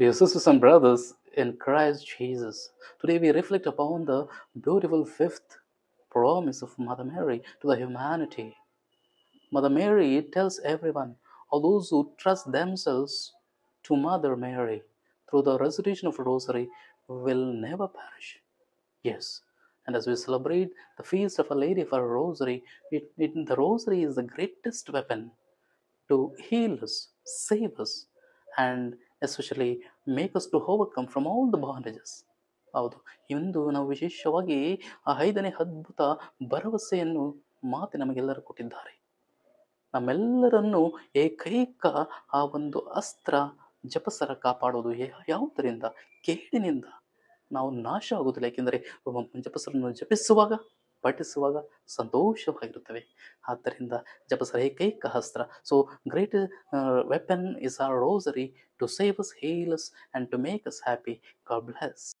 Dear sisters and brothers in Christ Jesus, today we reflect upon the beautiful fifth promise of Mother Mary to the humanity. Mother Mary tells everyone, all those who trust themselves to Mother Mary through the recitation of Rosary will never perish. Yes, and as we celebrate the feast of Our Lady of our Rosary, it, it, the Rosary is the greatest weapon to heal us, save us, and especially make us to overcome from all the bondages ಹೌದು, ಇಂದು ನಾವು ವಿಶೇಷವಾಗಿ ಆ ಐದನೇ ಅದ್ಭುತ ಭರವಸೆಯನ್ನು ಮಾತೆ ನಮಗೆಲ್ಲರೂ ಕೊಟ್ಟಿದ್ದಾರೆ. ನಮ್ಮೆಲ್ಲರನ್ನು ಏಕೈಕ ಆ ಒಂದು ಅಸ್ತ್ರ ಜಪಸರ ಕಾಪಾಡೋದು ಯಾವುದರಿಂದ? ಕೇಡಿನಿಂದ. ನಾವು ನಾಶ ಆಗುವುದಿಲ್ಲ, ಏಕೆಂದರೆ ಜಪಸರನ್ನು ಜಪಿಸುವಾಗ ಪಠಿಸುವಾಗ ಸಂತೋಷವಾಗಿರುತ್ತವೆ. ಆದ್ದರಿಂದ ಜಪಸರ ಏಕೈಕ ಹಸ್ತ್ರ. So great weapon is our rosary to save us heal us and to make us happy God bless